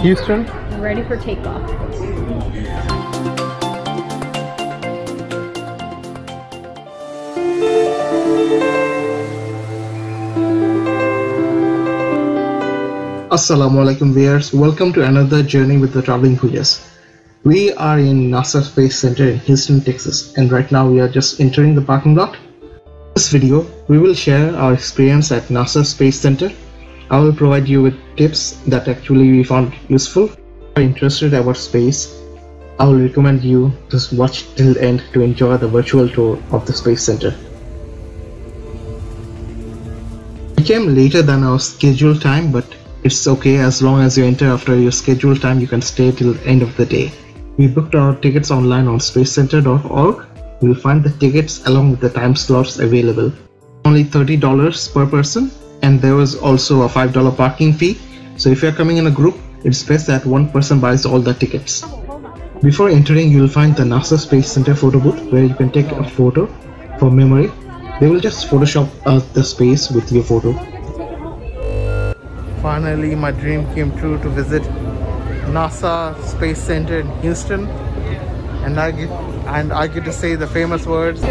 Houston. Ready for takeoff. Assalamu alaikum viewers. Welcome to another journey with the Traveling Bhuiyans. We are in NASA Space Center in Houston, Texas, and right now we are just entering the parking lot. In this video, we will share our experience at NASA Space Center. I will provide you with tips that actually we found useful. If you are interested about space, I will recommend you to watch till the end to enjoy the virtual tour of the Space Center. We came later than our scheduled time, but it's okay as long as you enter after your scheduled time, you can stay till the end of the day. We booked our tickets online on spacecenter.org. You'll find the tickets along with the time slots available. Only $30 per person, and there was also a $5 parking fee. So if you're coming in a group, it's best that one person buys all the tickets. Before entering, you'll find the NASA Space Center photo booth where you can take a photo for memory. They will just Photoshop out the space with your photo. Finally, my dream came true to visit NASA Space Center in Houston, and I get and I get to say the famous words: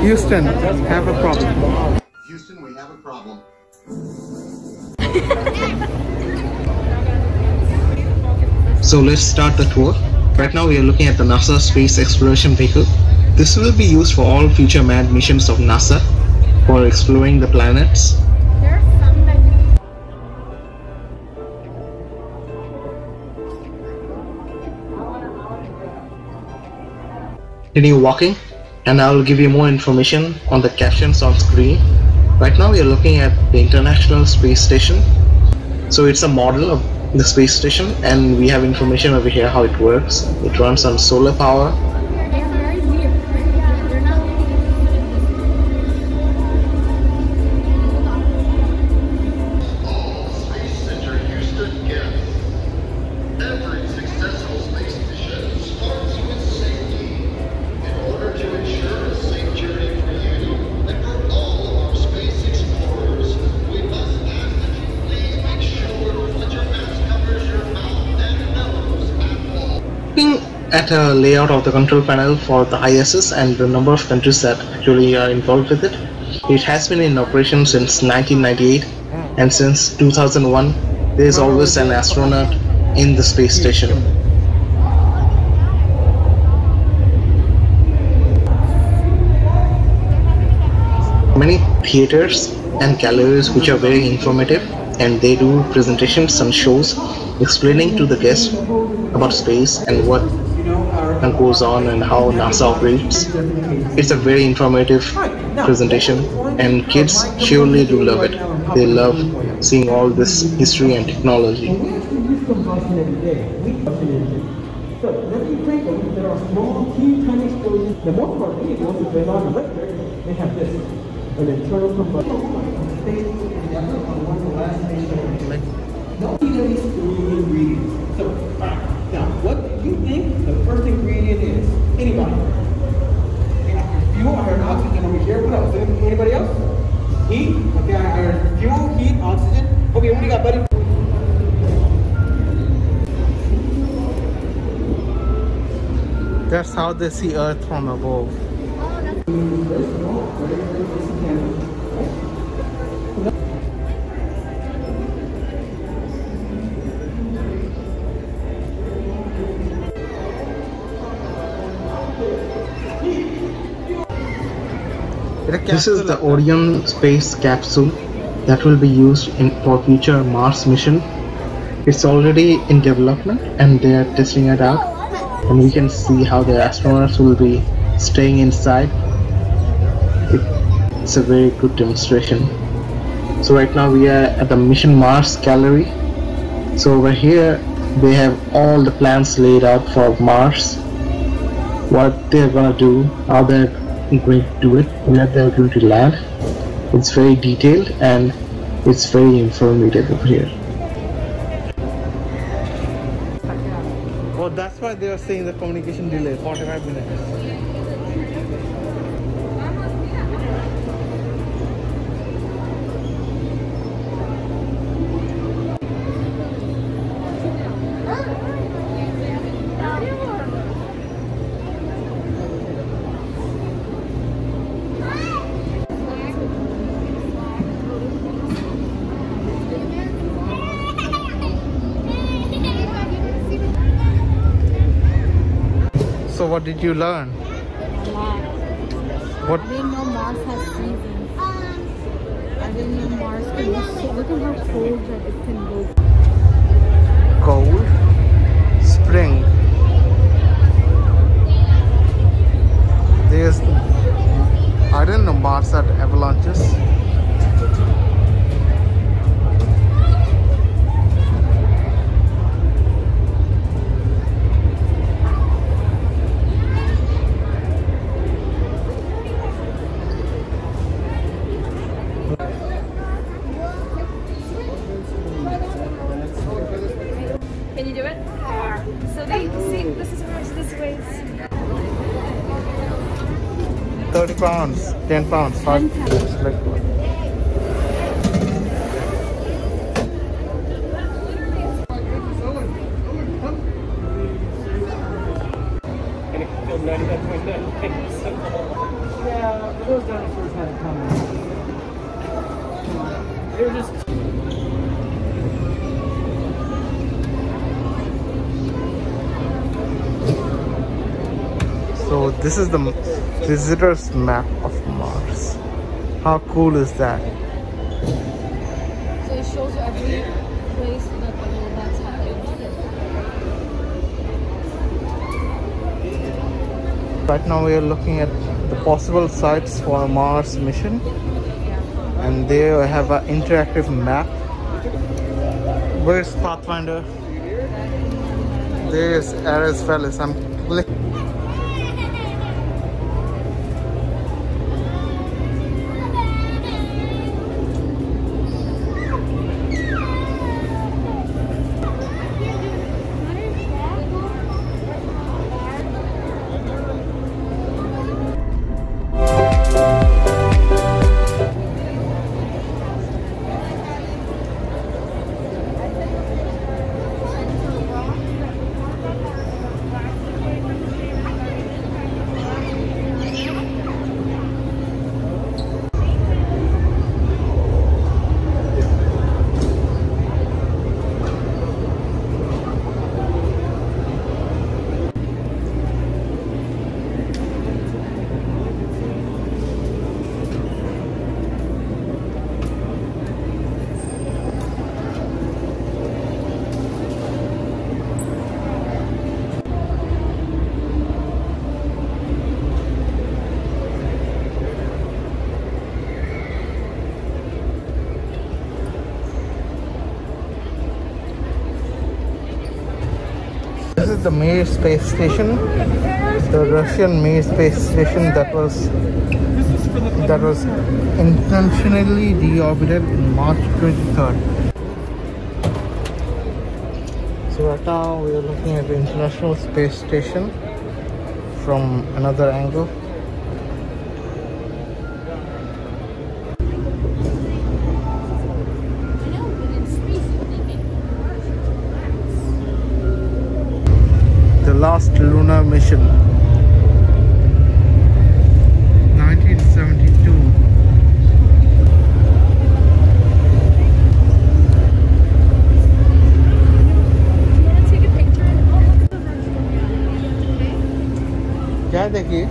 "Houston, have a problem." Houston, we have a problem. So let's start the tour. Right now we are looking at the NASA Space Exploration Vehicle. This will be used for all future manned missions of NASA for exploring the planets. Continue walking and I will give you more information on the captions on screen. Right now we are looking at the International Space Station. So it's a model of the space station and we have information over here how it works. It runs on solar power layout of the control panel for the ISS and the number of countries that actually are involved with it. It has been in operation since 1998 and since 2001 there is always an astronaut in the space station. Many theaters and galleries which are very informative and they do presentations and shows explaining to the guests about space and what goes on and how NASA operates. It's a very informative presentation and kids surely do love it. They love seeing all this history and technology. So an internal combustion. No these three ingredients. So, alright, now, what do you think the first ingredient is? Anybody? Okay, I heard fuel, I heard oxygen over here. What else? Anybody else? Heat? Okay, I heard fuel, heat, oxygen. Okay, what do you got, buddy? That's how they see Earth from above. This is the Orion space capsule that will be used in for future Mars mission. It's already in development and they are testing it out and we can see how the astronauts will be staying inside. It's a very good demonstration. So right now we are at the Mission Mars gallery. So over here they have all the plans laid out for Mars, what they're gonna do, how they're going to do it, they're going to land. It's very detailed and it's very informative over here. Well, that's why they are saying the communication delay, 45 minutes. What did you learn? What? I didn't know Mars has seasons. I didn't know Mars can be so. Look at how cold that it can go. Cold. Spring. There's. I didn't know Mars had avalanches. 30 pounds, 10 pounds, 5 pounds. Like, And it feels 99.9%. Yeah, those dinosaurs had it coming. They're just so this is the visitor's map of Mars. How cool is that? So it shows you every place that the robots happened. Right now we are looking at the possible sites for a Mars mission. And there I have an interactive map. Where's Pathfinder? There's Ares Vallis. I'm click This is the Mir space station, the Russian Mir space station that was that was intentionally deorbited in March 23rd. So right now we are looking at the International Space Station from another angle. The last lunar mission. 1972. You want to take a picture? Oh, look at the virtual reality. क्या देखिए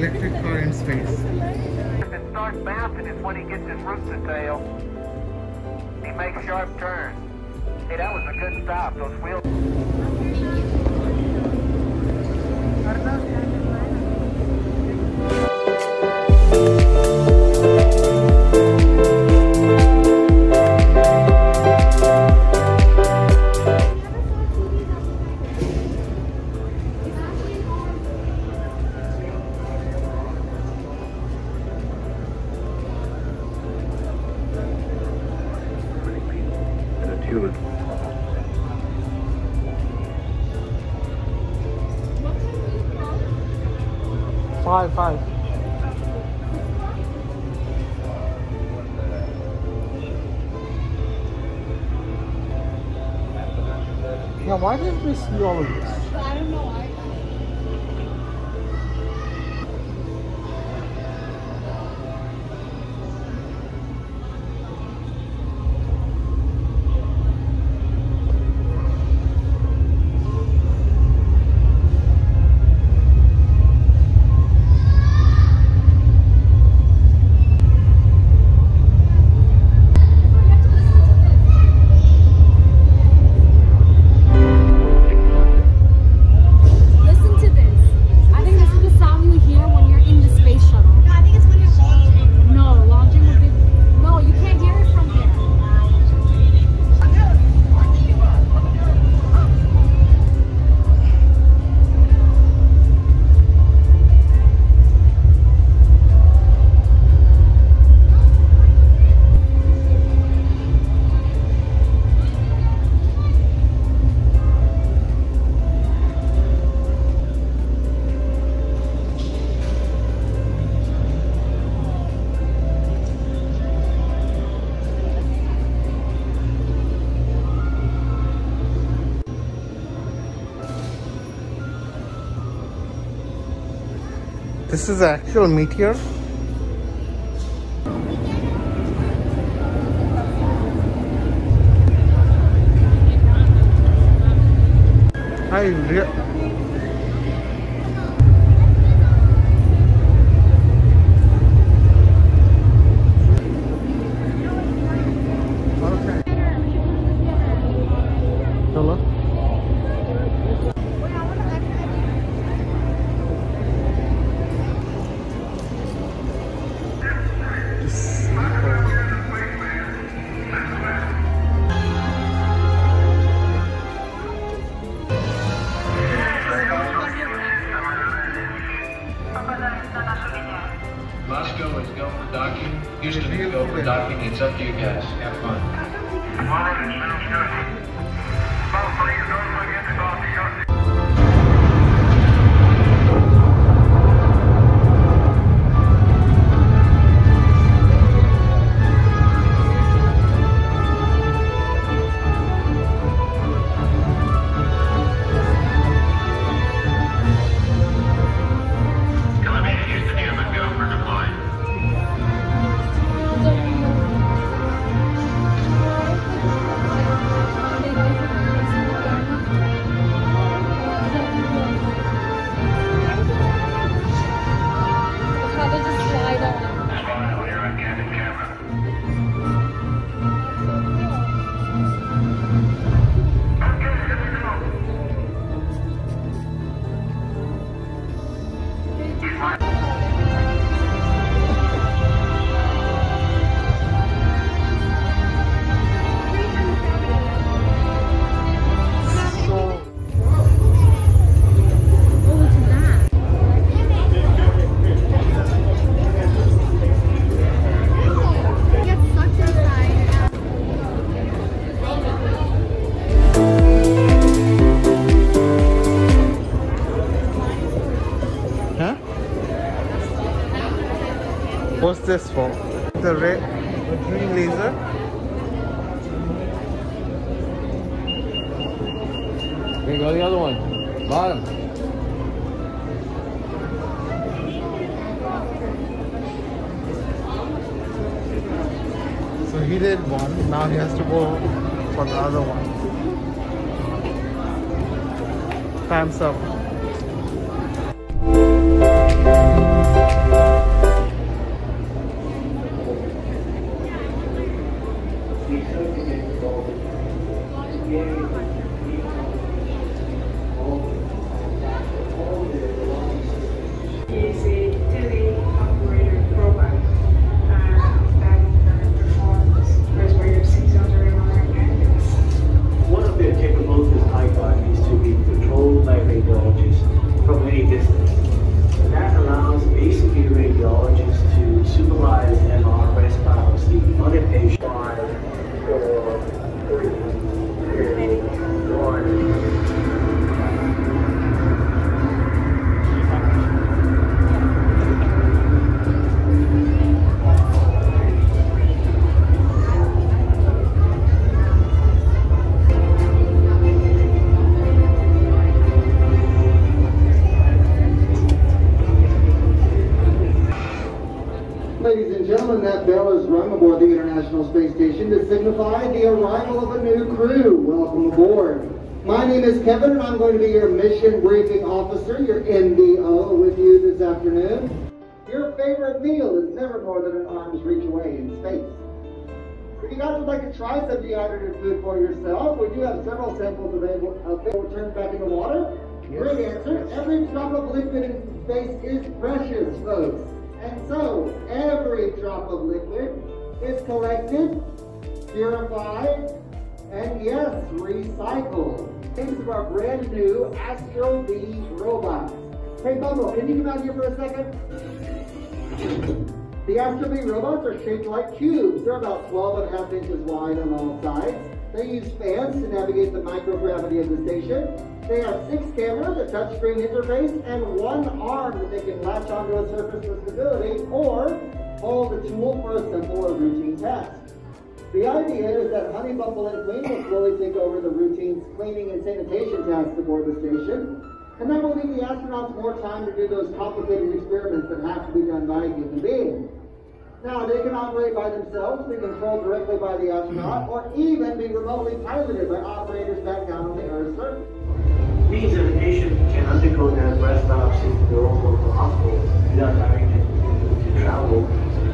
electric car in space. If it starts bouncing, it's when he gets his roots to tail. He makes sharp turns. Hey, that was a good stop. Those wheels. Why didn't This is an actual meteor. I Houston is go for docking. It's up to you guys. Have fun. This for? The red, the green laser? Here go the other one. Bottom. So he did one, now he has to go for the other one. Time's up. Is I'm going to be your mission briefing officer, your MBO, with you this afternoon. Your favorite meal is never more than an arm's reach away in space. If you guys would like to try some dehydrated food for yourself, we do have several samples available. available turned back into water. Great answer. Every drop of liquid in space is precious, folks. And so, every drop of liquid is collected, purified, and yes, recycled. These are our brand new Astro Bees robots. Hey, Bumble, can you come out here for a second? The Astro Bee robots are shaped like cubes. They're about 12 and a half inches wide on all sides. They use fans to navigate the microgravity of the station. They have six cameras, a touchscreen interface, and one arm that they can latch onto a surface for stability or hold a tool for a simple or routine task. The idea is that Honey Bumble and Queen will slowly take over the routine cleaning and sanitation tasks aboard the station. And that will leave the astronauts more time to do those complicated experiments that have to be done by a human being. Now, they can operate by themselves, be controlled directly by the astronaut, or even be remotely piloted by operators back down on the Earth's surface. means that a patient can undergo their breast biopsy in their own local hospital without having to, to travel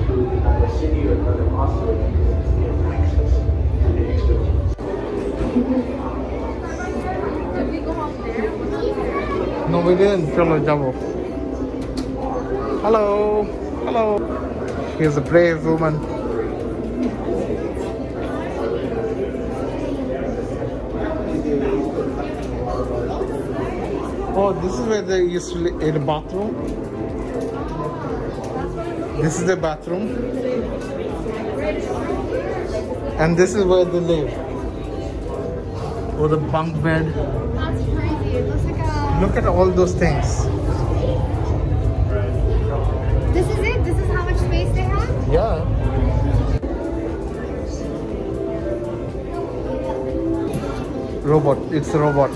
to another city or another hospital we? No, we didn't. Hello, Jabo. Hello. Hello. She's a brave woman. Oh, this is where they used to live in the bathroom. This is the bathroom. And this is where they live. Or the bunk bed. That's crazy. It looks like a. Look at all those things. This is it? This is how much space they have? Yeah. Robot. It's a robot.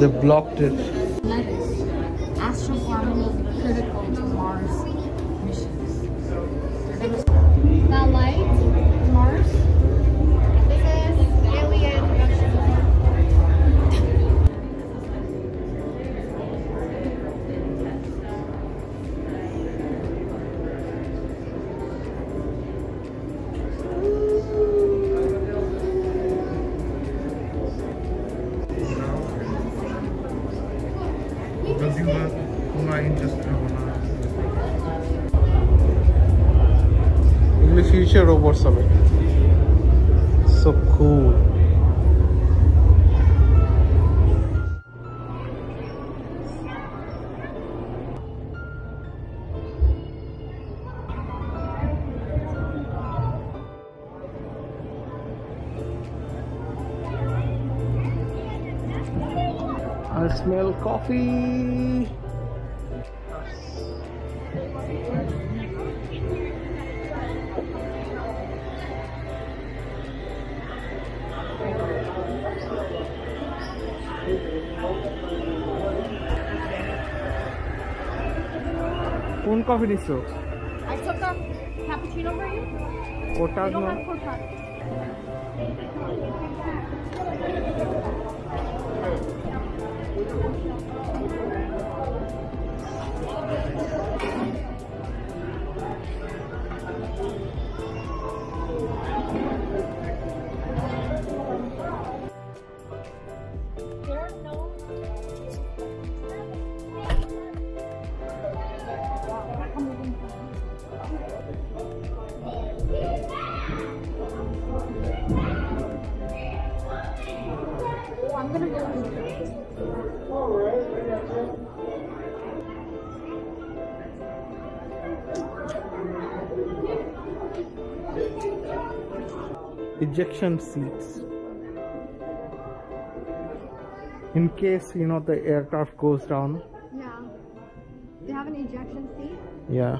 They blocked it. fisher robot it. So cool. I smell coffee. কোন coffee নিচ্ছ I took a cappuccino for you. ওটা They don't না have cold ejection seats in case you know the aircraft goes down Yeah. They have an ejection seat. yeah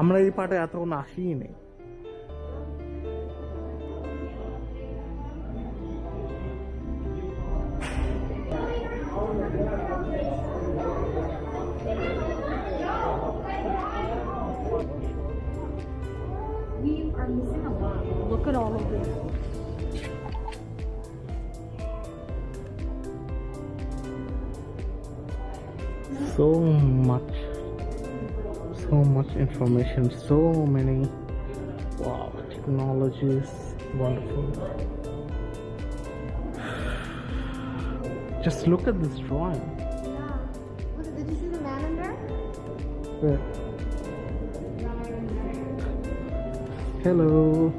আমরা এই পাটে এতক্ষণ আসিই নেই lot. Look at all of this. so much so much information so many wow technologies wonderful just look at this drawing Yeah. Did you see the man in there? Where? Hello.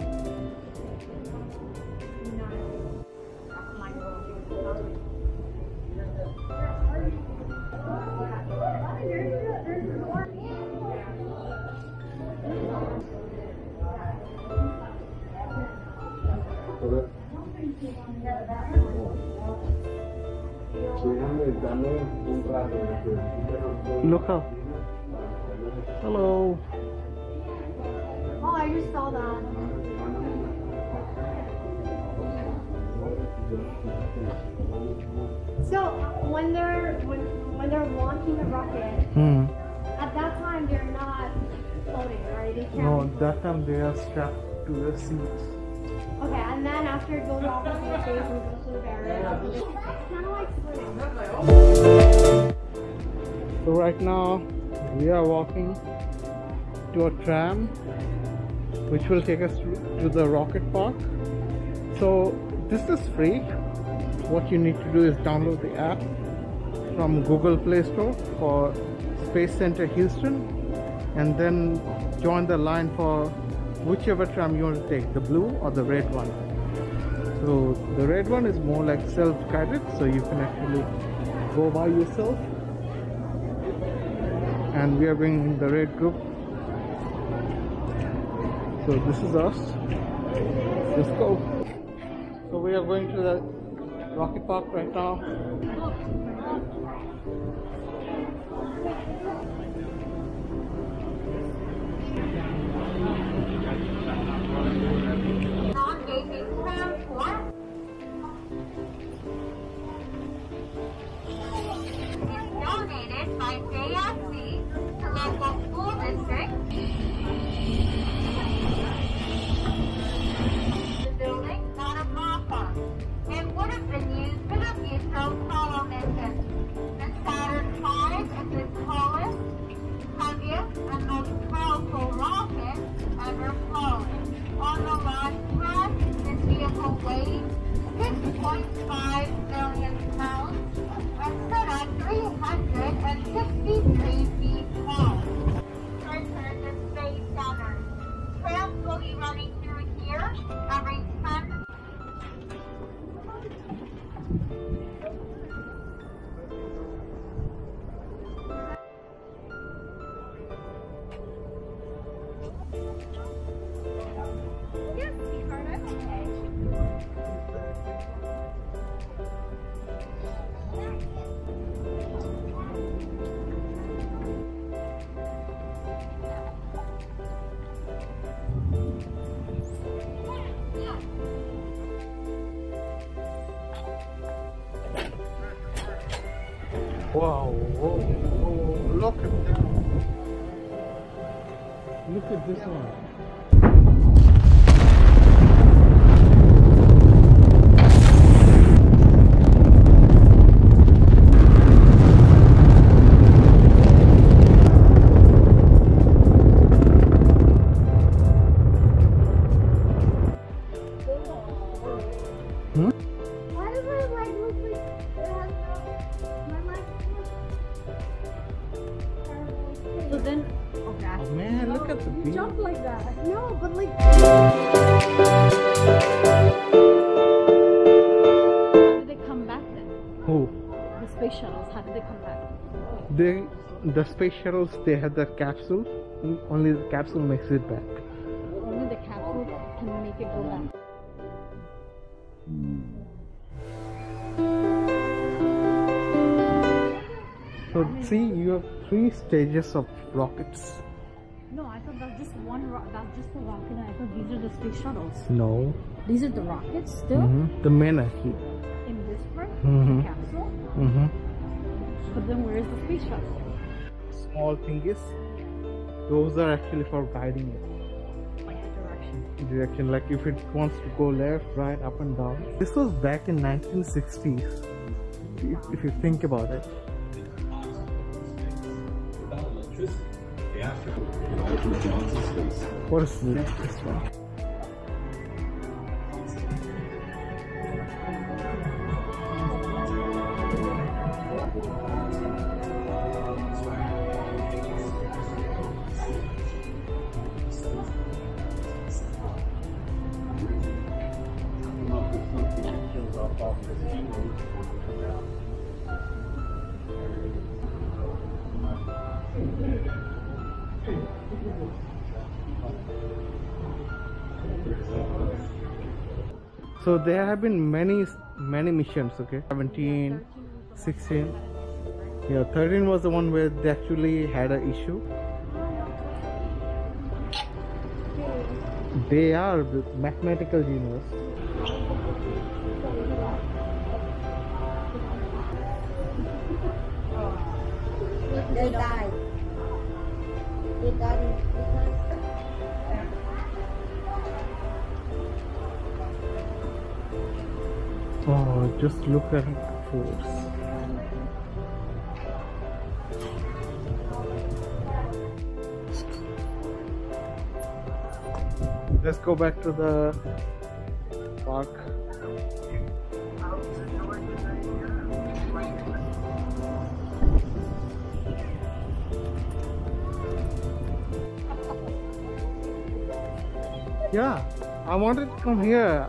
Look up. Hello. I just saw that. So when they're when when they're launching the rocket, Hmm. at that time they're not floating, right? They can't. No, that time they are strapped to the seats. Okay, and then after it goes off into space and goes to the barrier, it's kind of like swimming. So right now we are walking to a tram which will take us to the rocket park. So this is free. What you need to do is download the app from Google Play Store for Space Center Houston and then join the line for whichever tram you want to take, the blue or the red one. So the red one is more like self-guided so you can actually go by yourself and we are bringing the red group so this is us. Let's go. So we are going to the Rocket park right now 6.5 this one space shuttles they have the capsule only the capsule makes it back Only the capsule can make it go back. so see you have three stages of rockets No, I thought that's just one that's just the rocket and I thought these are the space shuttles. no These are the rockets still hmm the main actually in this part, Mhm. the capsule. hmm But then where is the space shuttle? Small thing is those are actually for guiding it Like direction. direction like if it wants to go left right up and down. This was back in 1960s if, if you think about it. What is this, this one there have been many many missions okay 17 16 yeah 13 was the one where they actually had an issue they are the mathematical genius They died. They died. Oh just look at force let's go back to the park. Yeah i wanted to come here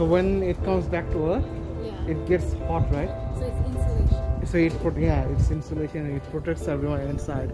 so when it comes back to earth Yeah. it gets hot right So it's insulation. so it yeah it's insulation it protects everyone inside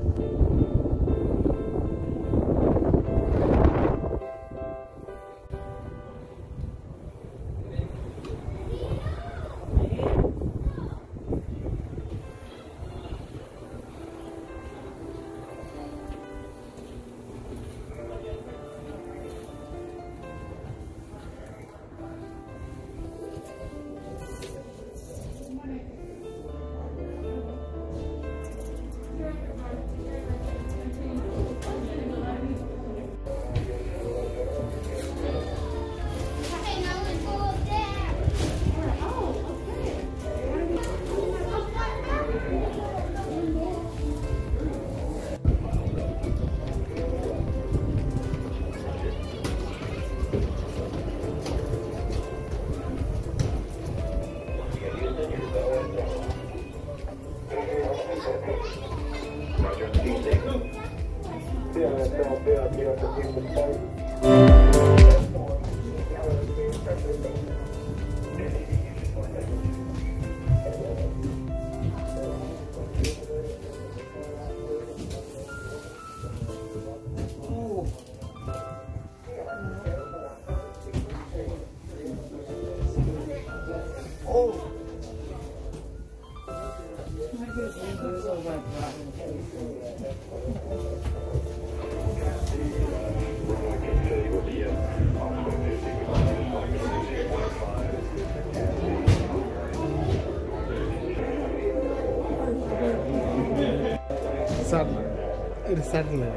It like.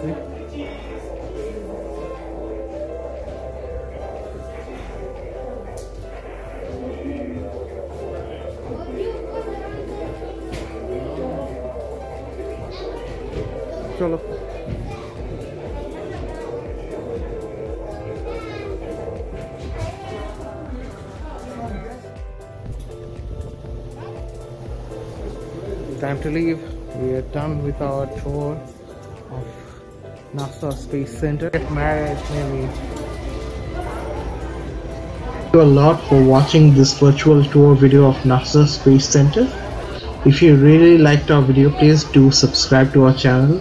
See? चलो time to leave we are done with our tour of NASA Space Center. Get married maybe. Thank you a lot for watching this virtual tour video of NASA Space Center. If you really liked our video please do subscribe to our channel.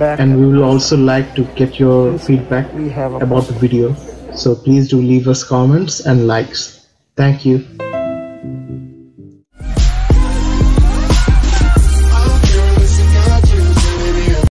And we will also like to get your feedback about the video. So please do leave us comments and likes. Thank you